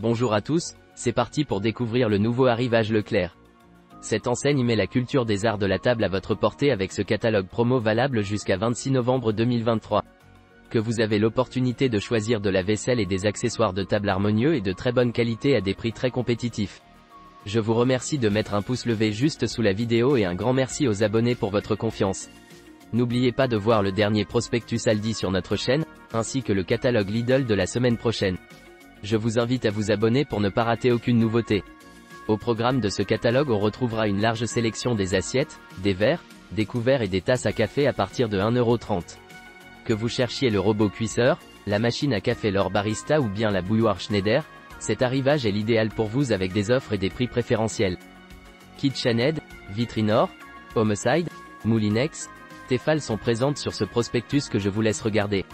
Bonjour à tous, c'est parti pour découvrir le nouveau arrivage Leclerc. Cette enseigne met la culture des arts de la table à votre portée avec ce catalogue promo valable jusqu'à 26 novembre 2023. Que vous avez l'opportunité de choisir de la vaisselle et des accessoires de table harmonieux et de très bonne qualité à des prix très compétitifs. Je vous remercie de mettre un pouce levé juste sous la vidéo et un grand merci aux abonnés pour votre confiance. N'oubliez pas de voir le dernier prospectus Aldi sur notre chaîne, ainsi que le catalogue Lidl de la semaine prochaine. Je vous invite à vous abonner pour ne pas rater aucune nouveauté. Au programme de ce catalogue on retrouvera une large sélection des assiettes, des verres, des couverts et des tasses à café à partir de 1,30€. Que vous cherchiez le robot cuisseur, la machine à café L'Or Barista ou bien la bouilloire Schneider, cet arrivage est l'idéal pour vous avec des offres et des prix préférentiels. KitchenAid, Vitrinor, Homicide, Moulinex, Tefal sont présentes sur ce prospectus que je vous laisse regarder.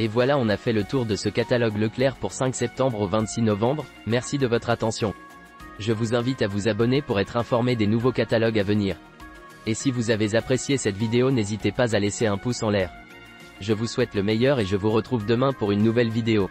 Et voilà on a fait le tour de ce catalogue Leclerc pour 5 septembre au 26 novembre, merci de votre attention. Je vous invite à vous abonner pour être informé des nouveaux catalogues à venir. Et si vous avez apprécié cette vidéo n'hésitez pas à laisser un pouce en l'air. Je vous souhaite le meilleur et je vous retrouve demain pour une nouvelle vidéo.